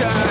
Nation.